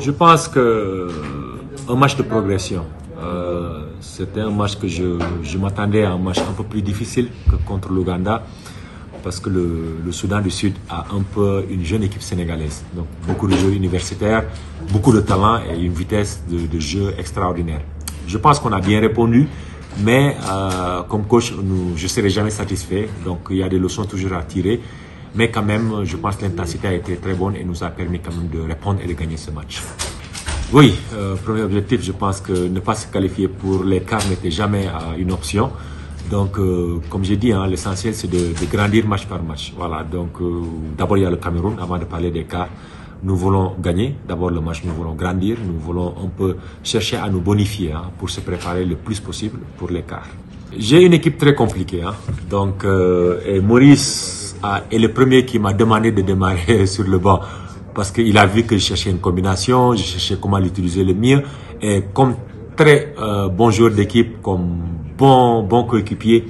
Je pense que un match de progression. Euh, C'était un match que je, je m'attendais à un match un peu plus difficile que contre l'Ouganda parce que le, le, Soudan du Sud a un peu une jeune équipe sénégalaise. Donc beaucoup de jeux universitaires, beaucoup de talent et une vitesse de, de jeu extraordinaire. Je pense qu'on a bien répondu, mais euh, comme coach, nous, je ne serai jamais satisfait. Donc il y a des leçons toujours à tirer. Mais quand même, je pense que l'intensité a été très bonne et nous a permis quand même de répondre et de gagner ce match. Oui, euh, premier objectif, je pense que ne pas se qualifier pour les quarts n'était jamais euh, une option. Donc, euh, comme j'ai dit, hein, l'essentiel c'est de, grandir match par match. Voilà. Donc, d'abord il y a le Cameroun. Avant de parler des quarts, nous voulons gagner. D'abord le match, nous voulons grandir. Nous voulons un peu chercher à nous bonifier hein, pour se préparer le plus possible pour les quarts. J'ai une équipe très compliquée. Hein. Donc, et Maurice a, est le premier qui m'a demandé de démarrer sur le banc parce qu'il a vu que je cherchais une combination, je cherchais comment l'utiliser le mieux. Et comme très euh, bon joueur d'équipe, comme bon, bon coéquipier,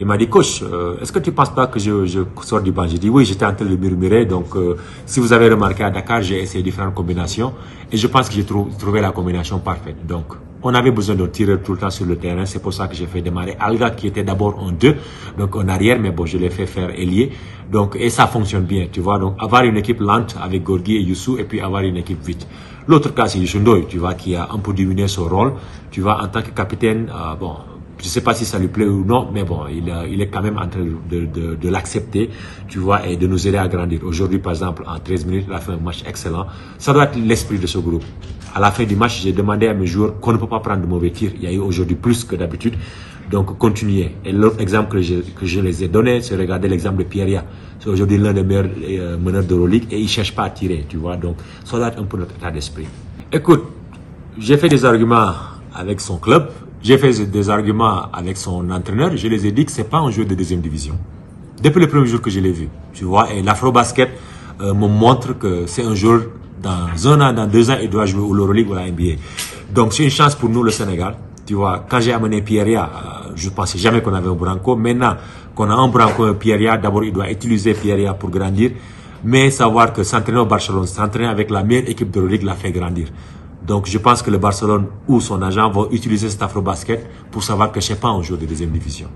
il m'a dit, coach, euh, est-ce que tu ne penses pas que je, je sors du banc? J'ai dit, oui, j'étais en train de murmurer. Donc, euh, si vous avez remarqué à Dakar, j'ai essayé différentes combinations. Et je pense que j'ai trou trouvé la combinaison parfaite. Donc, on avait besoin d'un tireur tout le temps sur le terrain. C'est pour ça que j'ai fait démarrer Alga, qui était d'abord en deux, donc en arrière, mais bon, je l'ai fait faire ailier. Donc, et ça fonctionne bien, tu vois. Donc, avoir une équipe lente avec Gorgui et Youssou, et puis avoir une équipe vite. L'autre cas, c'est Ndoye, tu vois, qui a un peu diminué son rôle. Tu vois, en tant que capitaine, euh, bon, je sais pas si ça lui plaît ou non, mais bon, il, euh, il est quand même en train de, de, de l'accepter, tu vois, et de nous aider à grandir. Aujourd'hui, par exemple, en 13 minutes, il a fait un match excellent. Ça doit être l'esprit de ce groupe. À la fin du match, j'ai demandé à mes joueurs qu'on ne peut pas prendre de mauvais tirs. Il y a eu aujourd'hui plus que d'habitude. Donc, continuez. Et l'autre exemple que je, les ai donné, c'est regarder l'exemple de Pierre C'est aujourd'hui l'un des meilleurs euh, meneurs de Ligue et il ne cherche pas à tirer, tu vois. Donc, ça doit être un peu notre état d'esprit. Écoute, j'ai fait des arguments avec son club, j'ai fait des arguments avec son entraîneur, je les ai dit que c'est pas un joueur de deuxième division. Depuis le premier jour que je l'ai vu, tu vois, et l'Afro-Basket euh, me montre que c'est un joueur dans un an, dans deux ans, il doit jouer au l'Euroleague ou la NBA. Donc c'est une chance pour nous le Sénégal. Tu vois, quand j'ai amené Pierria, euh, je pensais jamais qu'on avait un Branco. Maintenant qu'on a un Branco, un Pierria, d'abord il doit utiliser Pierria pour grandir. Mais savoir que s'entraîner au Barcelone, s'entraîner avec la meilleure équipe de l'Euroleague l'a fait grandir. Donc je pense que le Barcelone ou son agent vont utiliser cet afro-basket pour savoir que je ne suis pas un joueur de deuxième division.